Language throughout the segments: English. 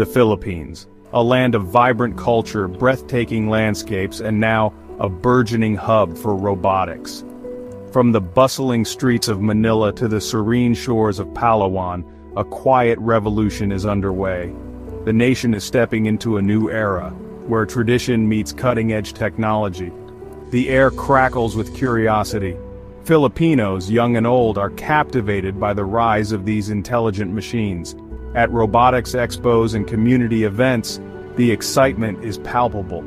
The Philippines, a land of vibrant culture, breathtaking landscapes, and now, a burgeoning hub for robotics. From the bustling streets of Manila to the serene shores of Palawan, a quiet revolution is underway. The nation is stepping into a new era, where tradition meets cutting-edge technology. The air crackles with curiosity. Filipinos, young and old, are captivated by the rise of these intelligent machines. At robotics expos and community events, the excitement is palpable.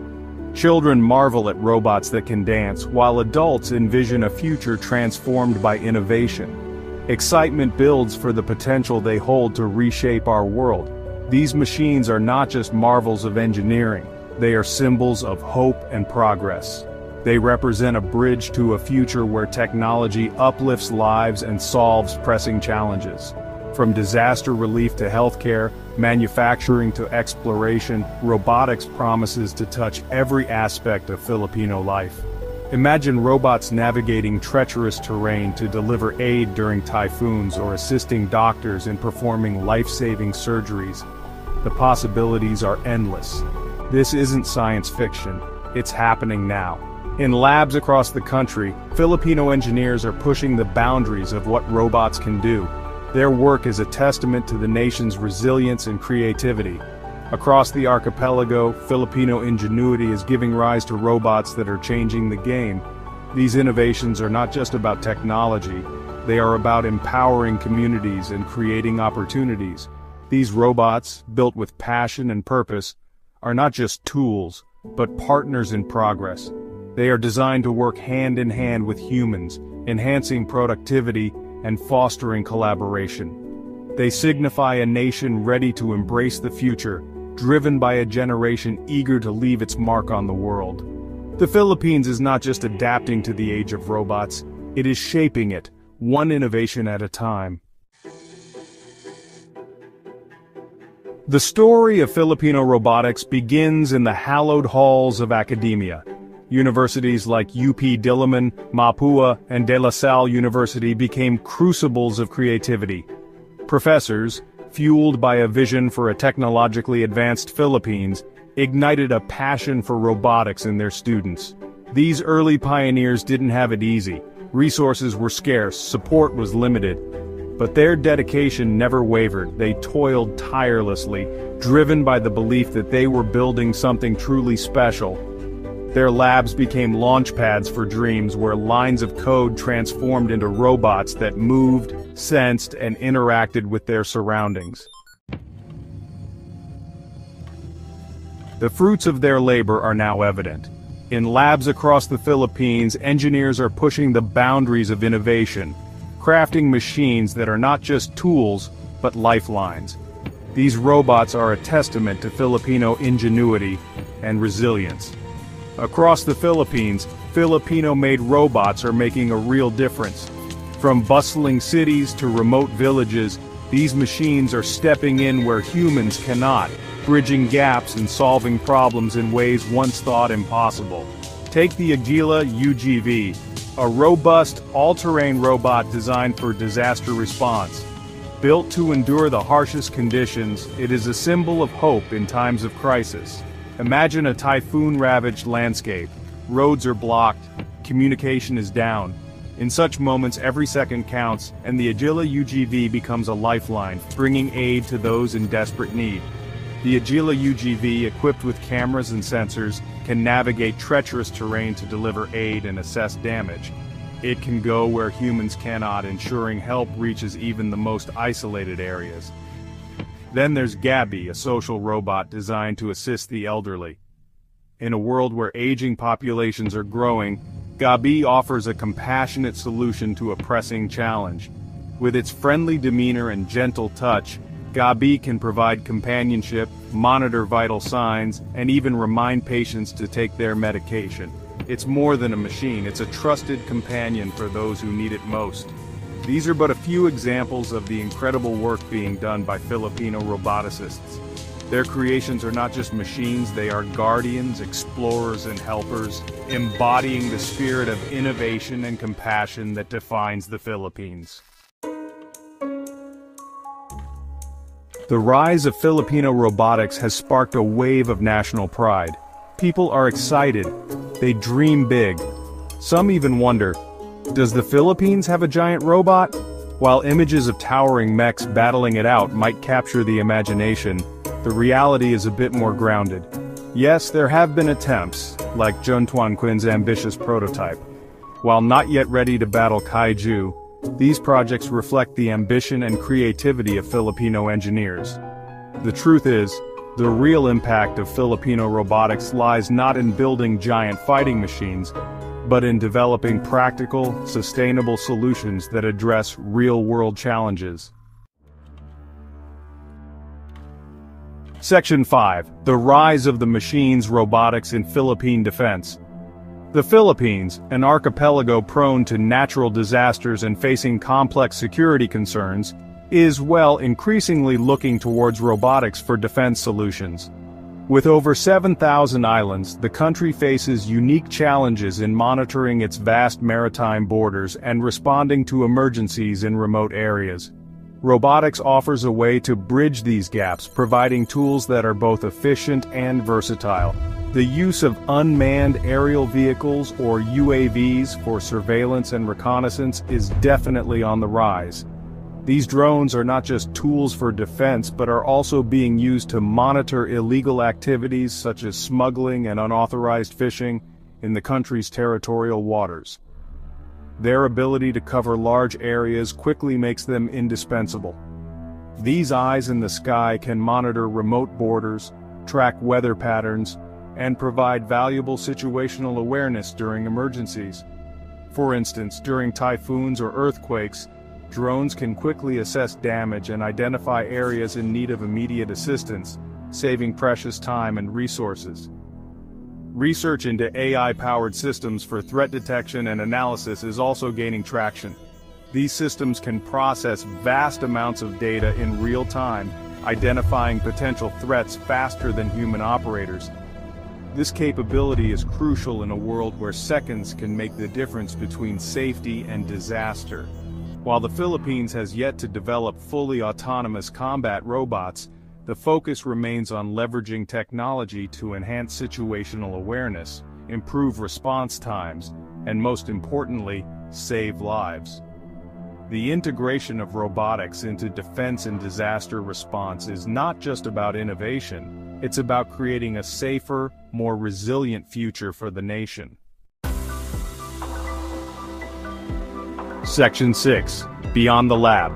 Children marvel at robots that can dance, while adults envision a future transformed by innovation. Excitement builds for the potential they hold to reshape our world. These machines are not just marvels of engineering, they are symbols of hope and progress. They represent a bridge to a future where technology uplifts lives and solves pressing challenges. From disaster relief to healthcare, manufacturing to exploration, robotics promises to touch every aspect of Filipino life. Imagine robots navigating treacherous terrain to deliver aid during typhoons or assisting doctors in performing life-saving surgeries. The possibilities are endless. This isn't science fiction, it's happening now. In labs across the country, Filipino engineers are pushing the boundaries of what robots can do. Their work is a testament to the nation's resilience and creativity. Across the archipelago, Filipino ingenuity is giving rise to robots that are changing the game. These innovations are not just about technology, they are about empowering communities and creating opportunities. These robots, built with passion and purpose, are not just tools, but partners in progress. They are designed to work hand in hand with humans, enhancing productivity and fostering collaboration. They signify a nation ready to embrace the future, driven by a generation eager to leave its mark on the world. The Philippines is not just adapting to the age of robots, it is shaping it, one innovation at a time. The story of Filipino robotics begins in the hallowed halls of academia. Universities like UP Diliman, Mapua, and De La Salle University became crucibles of creativity. Professors, fueled by a vision for a technologically advanced Philippines, ignited a passion for robotics in their students. These early pioneers didn't have it easy. Resources were scarce, support was limited, but their dedication never wavered, they toiled tirelessly, driven by the belief that they were building something truly special. Their labs became launch pads for dreams where lines of code transformed into robots that moved, sensed, and interacted with their surroundings. The fruits of their labor are now evident. In labs across the Philippines, engineers are pushing the boundaries of innovation, crafting machines that are not just tools, but lifelines. These robots are a testament to Filipino ingenuity and resilience. Across the Philippines, Filipino-made robots are making a real difference. From bustling cities to remote villages, these machines are stepping in where humans cannot, bridging gaps and solving problems in ways once thought impossible. Take the Agila UGV, a robust, all-terrain robot designed for disaster response. Built to endure the harshest conditions, it is a symbol of hope in times of crisis. Imagine a typhoon-ravaged landscape. Roads are blocked, communication is down. In such moments every second counts, and the Agila UGV becomes a lifeline, bringing aid to those in desperate need. The Agila UGV, equipped with cameras and sensors, can navigate treacherous terrain to deliver aid and assess damage. It can go where humans cannot, ensuring help reaches even the most isolated areas. Then there's Gabby, a social robot designed to assist the elderly. In a world where aging populations are growing, Gabi offers a compassionate solution to a pressing challenge. With its friendly demeanor and gentle touch, Gabi can provide companionship, monitor vital signs, and even remind patients to take their medication. It's more than a machine, it's a trusted companion for those who need it most. These are but a few examples of the incredible work being done by Filipino roboticists. Their creations are not just machines, they are guardians, explorers, and helpers, embodying the spirit of innovation and compassion that defines the Philippines. The rise of Filipino robotics has sparked a wave of national pride. People are excited. They dream big. Some even wonder, does the Philippines have a giant robot? While images of towering mechs battling it out might capture the imagination, the reality is a bit more grounded. Yes, there have been attempts, like Jun Tuanquin's ambitious prototype. While not yet ready to battle kaiju, these projects reflect the ambition and creativity of Filipino engineers. The truth is, the real impact of Filipino robotics lies not in building giant fighting machines, but in developing practical, sustainable solutions that address real-world challenges. Section 5. The Rise of the Machines Robotics in Philippine Defense. The Philippines, an archipelago prone to natural disasters and facing complex security concerns, is, well, increasingly looking towards robotics for defense solutions. With over 7,000 islands, the country faces unique challenges in monitoring its vast maritime borders and responding to emergencies in remote areas. Robotics offers a way to bridge these gaps, providing tools that are both efficient and versatile. The use of unmanned aerial vehicles or UAVs for surveillance and reconnaissance is definitely on the rise. These drones are not just tools for defense but are also being used to monitor illegal activities such as smuggling and unauthorized fishing in the country's territorial waters. Their ability to cover large areas quickly makes them indispensable. These eyes in the sky can monitor remote borders, track weather patterns, and provide valuable situational awareness during emergencies. For instance, during typhoons or earthquakes, drones can quickly assess damage and identify areas in need of immediate assistance, saving precious time and resources. Research into AI-powered systems for threat detection and analysis is also gaining traction. These systems can process vast amounts of data in real time, identifying potential threats faster than human operators. This capability is crucial in a world where seconds can make the difference between safety and disaster. While the Philippines has yet to develop fully autonomous combat robots, the focus remains on leveraging technology to enhance situational awareness, improve response times, and most importantly, save lives. The integration of robotics into defense and disaster response is not just about innovation, it's about creating a safer, more resilient future for the nation. Section 6. Beyond the Lab.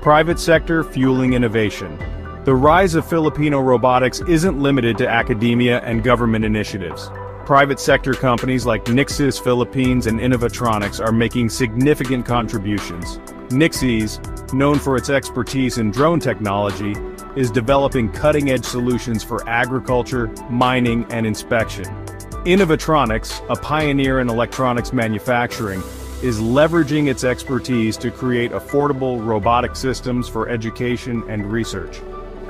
Private Sector Fueling Innovation. The rise of Filipino robotics isn't limited to academia and government initiatives. Private sector companies like Nixis Philippines and Innovatronics are making significant contributions. Nixis, known for its expertise in drone technology, is developing cutting-edge solutions for agriculture, mining, and inspection. Innovatronics, a pioneer in electronics manufacturing, is leveraging its expertise to create affordable robotic systems for education and research.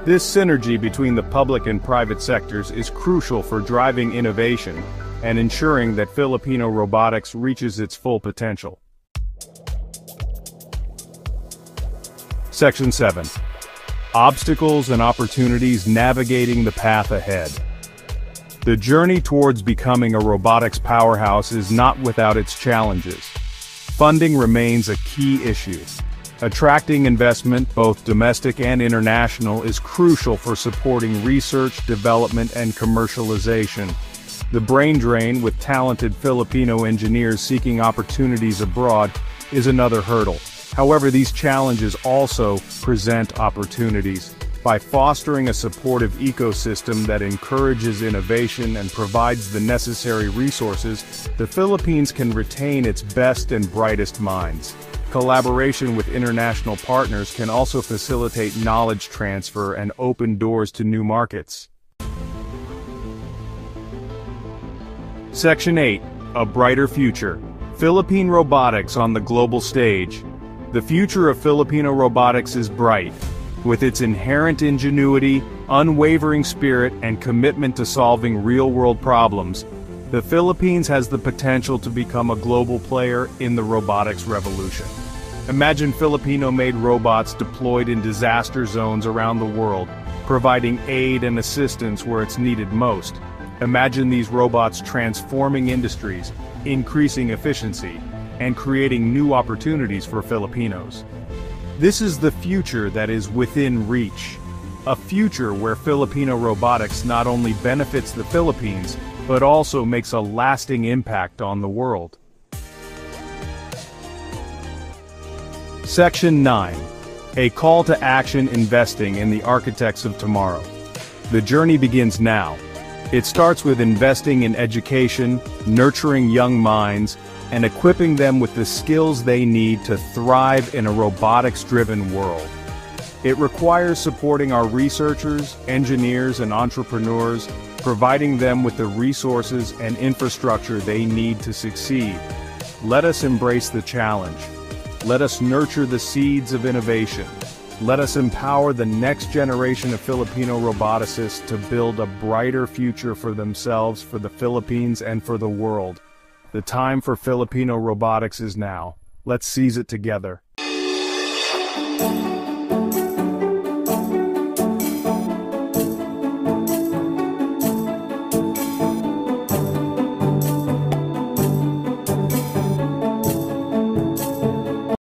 This synergy between the public and private sectors is crucial for driving innovation and ensuring that Filipino robotics reaches its full potential. Section 7. Obstacles and Opportunities Navigating the Path Ahead. The journey towards becoming a robotics powerhouse is not without its challenges. Funding remains a key issue, Attracting investment, both domestic and international, is crucial for supporting research, development, and commercialization. The brain drain, with talented Filipino engineers seeking opportunities abroad, is another hurdle. However, these challenges also present opportunities. By fostering a supportive ecosystem that encourages innovation and provides the necessary resources, the Philippines can retain its best and brightest minds. Collaboration with international partners can also facilitate knowledge transfer and open doors to new markets. Section 8. A Brighter Future. Philippine Robotics on the Global Stage. The future of Filipino robotics is bright. With its inherent ingenuity, unwavering spirit, and commitment to solving real-world problems, the Philippines has the potential to become a global player in the robotics revolution. Imagine Filipino-made robots deployed in disaster zones around the world, providing aid and assistance where it's needed most. Imagine these robots transforming industries, increasing efficiency, and creating new opportunities for Filipinos. This is the future that is within reach. A future where Filipino robotics not only benefits the Philippines, but also makes a lasting impact on the world. Section 9. A call to action investing in the architects of tomorrow. The journey begins now. It starts with investing in education, nurturing young minds, and equipping them with the skills they need to thrive in a robotics-driven world. It requires supporting our researchers, engineers, and entrepreneurs, providing them with the resources and infrastructure they need to succeed. Let us embrace the challenge. Let us nurture the seeds of innovation. Let us empower the next generation of Filipino roboticists to build a brighter future for themselves, for the Philippines, and for the world. The time for Filipino robotics is now. Let's seize it together.